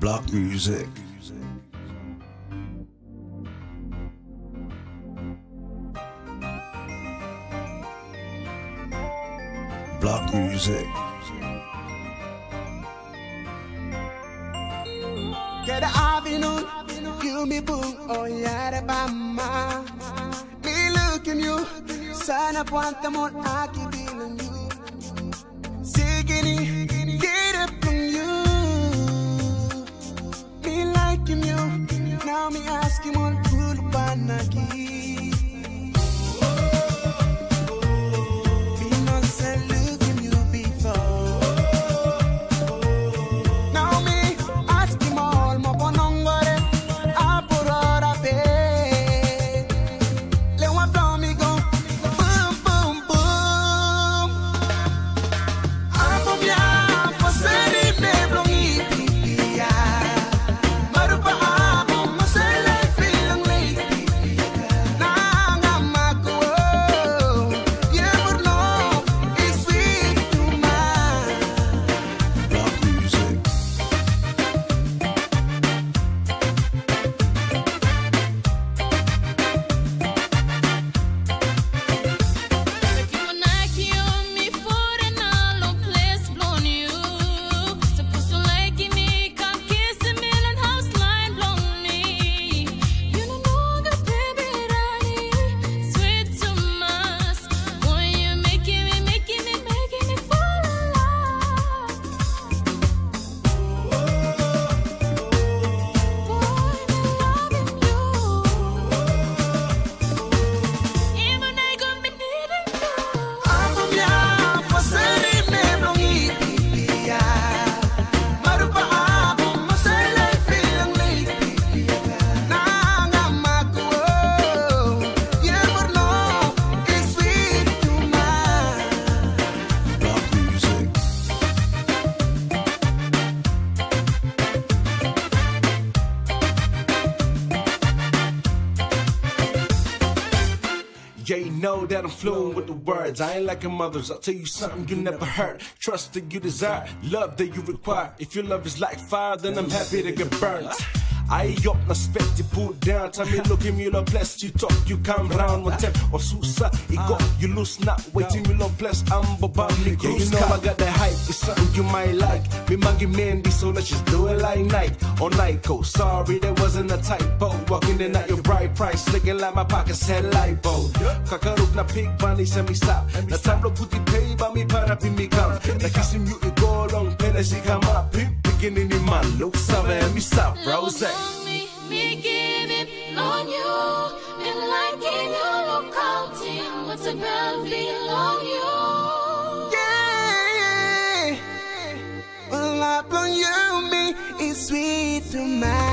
Block music. Block music. Get avenue, you me boo, oh yeah, the bama. Me looking you, sign up want them on, I keep Yeah, you know that I'm fluent with the words. I ain't like your mothers. I'll tell you something you never heard. Trust that you desire, love that you require. If your love is like fire, then I'm happy to get burnt. I up na spett put down Tell me look at me love blessed You talk you come round one time Or susa Iko you lose not Waiting me love blessed I'm ni Yeah you know I got that something you might like. Me mangi Mandy So let's just do it like Nike Or Nyko Sorry there wasn't a typo. Walking in at your bright price Looking like my pockets had lipo. Kakarug na pig bunny Send me stop. Na time lo puti pay Ba mi para pi mi kam Na kisim you go long Pele si kama Pip Beginning in my look Sabe mi stop Rose Me, me to my